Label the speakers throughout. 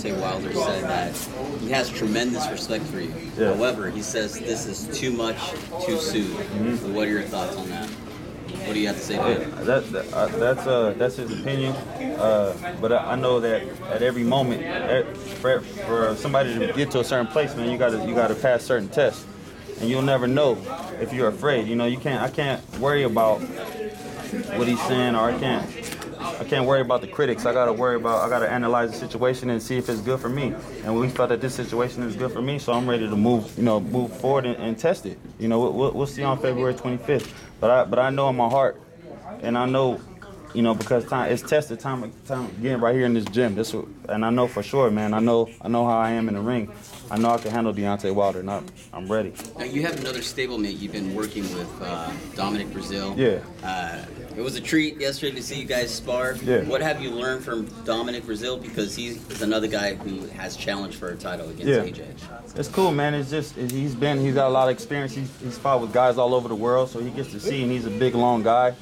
Speaker 1: Deontay Wilder said that he has tremendous respect for you.
Speaker 2: Yeah.
Speaker 1: However, he says this is too much too soon.
Speaker 2: Mm-hmm.
Speaker 1: What are your thoughts on that? What do you have to say to it?
Speaker 2: That, that uh, that's uh that's his opinion, uh, but I, I know that at every moment, eh, for, for somebody to get to a certain place, man, you gotta you gotta pass certain tests, and you'll never know if you're afraid. You know, you can't I can't worry about what he's saying, or I can't I can't worry about the critics. I gotta worry about I gotta analyze the situation and see if it's good for me. And we felt that this situation is good for me, so I'm ready to move you know move forward and, and test it. You know, we'll- we'll, see on February 25th. But I but I know in my heart and I know, you know, because time it's tested time time again right here in this gym. This and I know for sure, man. I know I know how I am in the ring. I know I can handle Deontay Wilder, and I, I'm ready.
Speaker 1: Now, you have another stablemate you've been working with, uh, Dominic Breazeale.
Speaker 2: Yeah.
Speaker 1: Uh, it was a treat yesterday to see you guys spar.
Speaker 2: Yeah.
Speaker 1: What have you learned from Dominic Breazeale? Because he's another guy who has challenged for a title against
Speaker 2: Yeah.
Speaker 1: AJ.
Speaker 2: It's cool, man. It's just he's been he's got a lot of experience. He's, he's fought with guys all over the world, so he gets to see, and he's a big, long guy.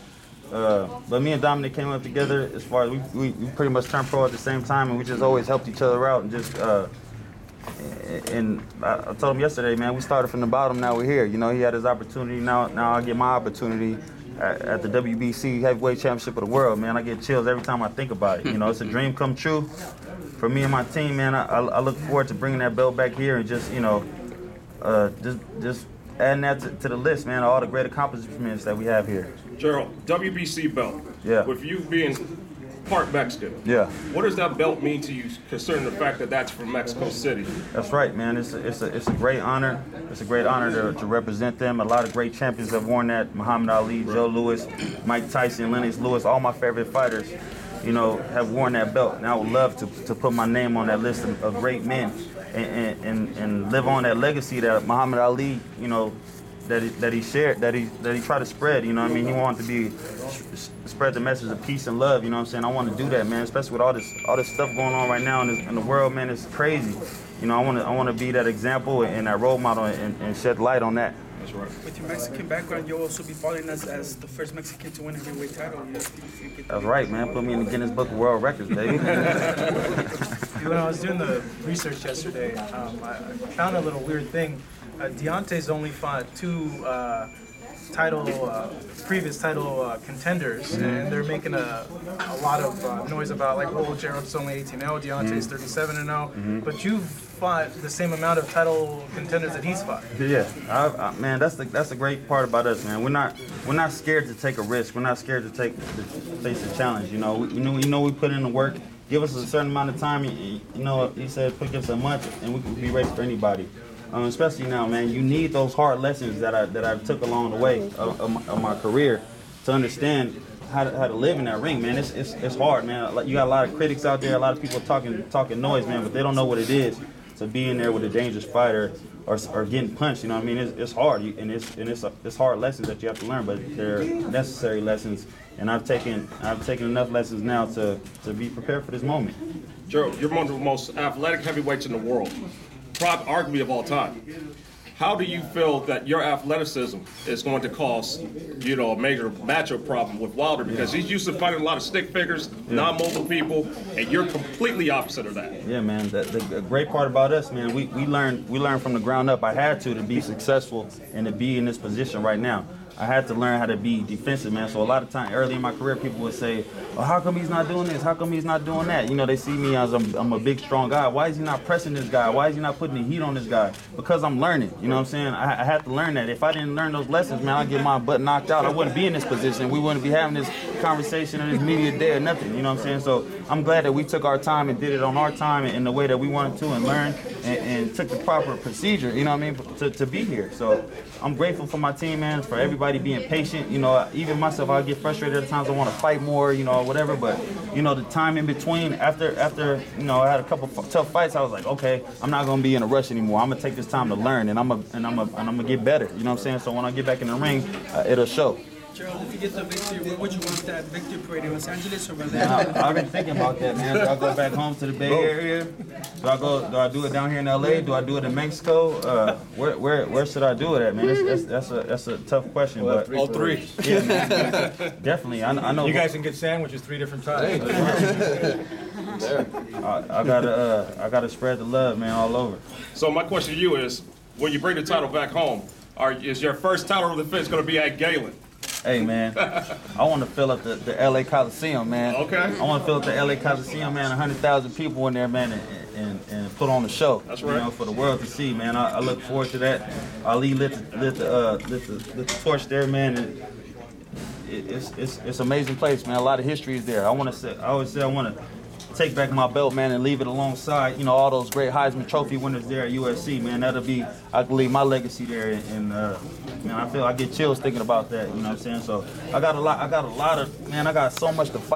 Speaker 2: Uh, but me and Dominic came up together as far as we, we, we pretty much turned pro at the same time, and we just always helped each other out and just. Uh, and I, told him yesterday, man, we started from the bottom. Now we're here. You know, he had his opportunity. Now, now I get my opportunity at, at the WBC Heavyweight Championship of the World. Man, I get chills every time I think about it. You know, it's a dream come true for me and my team. Man, I, I, I look forward to bringing that belt back here and just, you know, uh, just just adding that to, to the list, man. All the great accomplishments that we have here.
Speaker 3: Gerald, WBC belt.
Speaker 2: Yeah.
Speaker 3: With you being part Mexican.
Speaker 2: Yeah.
Speaker 3: What does that belt mean to you, concerning the fact that that's from Mexico City?
Speaker 2: That's right, man. It's a, it's a, it's a great honor. It's a great honor to, to represent them. A lot of great champions have worn that. Muhammad Ali, Joe Louis, Mike Tyson, Lennox Lewis, all my favorite fighters, you know, have worn that belt. And I would love to, to put my name on that list of, of great men and, and, and, live on that legacy that Muhammad Ali, you know, that he, that he shared, that he that he tried to spread. You know, I mean, he wanted to be spread the message of peace and love. You know, what I'm saying, I want to do that, man. Especially with all this all this stuff going on right now in, this, in the world, man. It's crazy. You know, I want to I want to be that example and that role model and, and shed light on that.
Speaker 3: That's right.
Speaker 4: With your Mexican background, you'll also be following us as the first Mexican to win a heavyweight title. You have to- you get-
Speaker 2: That's right, man. Put me in the Guinness Book of World Records, baby.
Speaker 5: When I was doing the research yesterday, um, I I found a little weird thing. Uh, Deontay's only fought two uh, title, uh, previous title uh, contenders, and they're making a, a lot of uh, noise about like, well, Gerald's only 18 0, Deontay's 37 and 0, but you've fought the same amount of title contenders that he's fought.
Speaker 2: Yeah, I, I, man, that's the that's the great part about us, man. We're not we're not scared to take a risk. We're not scared to take to face a challenge. You know, we, you know, you know, we put in the work. Give us a certain amount of time. You, you know, he said, put us a month, and we can be ready for anybody. Um, especially now, man, you need those hard lessons that I that I took along the way of, of, my, of my career to understand how to, how to live in that ring, man. It's, it's it's hard, man. Like you got a lot of critics out there, a lot of people talking talking noise, man, but they don't know what it is to be in there with a dangerous fighter or, or getting punched. You know what I mean? It's, it's hard, you, and it's and it's it's hard lessons that you have to learn, but they're necessary lessons. And I've taken I've taken enough lessons now to to be prepared for this moment.
Speaker 3: Gerald, you're one of the most athletic heavyweights in the world, probably arguably of all time. How do you feel that your athleticism is going to cause, you know, a major matchup problem with Wilder? Because he's used to fighting a lot of stick figures, non-mobile people, and you're completely opposite of that.
Speaker 2: Yeah, man. The, the, the great part about us, man, we, we learned we learned from the ground up. I had to to be successful and to be in this position right now. I had to learn how to be defensive, man. So a lot of time early in my career, people would say, "Well, how come he's not doing this? How come he's not doing that?" You know, they see me as I'm, I'm a big, strong guy. Why is he not pressing this guy? Why is he not putting the heat on this guy? Because I'm learning. You know what I'm saying? I, I had to learn that. If I didn't learn those lessons, man, I'd get my butt knocked out. I wouldn't be in this position. We wouldn't be having this conversation or this media day or nothing. You know what I'm saying? So I'm glad that we took our time and did it on our time and in the way that we wanted to and learned and, and took the proper procedure. You know what I mean? To, to be here. So I'm grateful for my team, man, for everybody being patient. You know, even myself, I get frustrated at times. I want to fight more, you know, whatever. But you know, the time in between, after after you know, I had a couple tough fights. I was like, okay, I'm not gonna be in a rush anymore. I'm gonna take this time to learn, and I'm a, and I'm a, and I'm gonna get better. You know what I'm saying? So when I get back in the ring, uh, it'll show.
Speaker 4: Gerald, if you get the victory, where would you want that victory parade in Los Angeles or Orlando?
Speaker 2: I, I've been thinking about that, man. Do I go back home to the Bay Area? Do I go? Do I do it down here in LA? Do I do it in Mexico? Uh, where, where, where should I do it at, man? That's, that's, that's a that's a tough question, but
Speaker 6: All three.
Speaker 2: yeah, man, definitely. I, I know.
Speaker 6: You guys can get sandwiches three different times.
Speaker 2: I, I gotta, uh, I gotta spread the love, man, all over.
Speaker 3: So my question to you is, when you bring the title back home, are, is your first title of the defense going to be at Galen?
Speaker 2: Hey, man, I want to fill up the, the LA Coliseum, man.
Speaker 3: Okay.
Speaker 2: I want to fill up the LA Coliseum, man. hundred thousand people in there, man, and, and, and put on the show.
Speaker 3: That's right.
Speaker 2: You know, for the world to see, man. I, I look forward to that. Ali lit the, lit the, uh, lit the, lit the torch there, man. And it, it's, it's, it's amazing place, man. A lot of history is there. I want to say, I always say, I want to take back my belt, man, and leave it alongside, you know, all those great Heisman Trophy winners there at USC, man. That'll be, I leave my legacy there, and, and uh, man, I feel I get chills thinking about that. You know what I'm saying? So I got a lot, I got a lot of, man, I got so much to fight.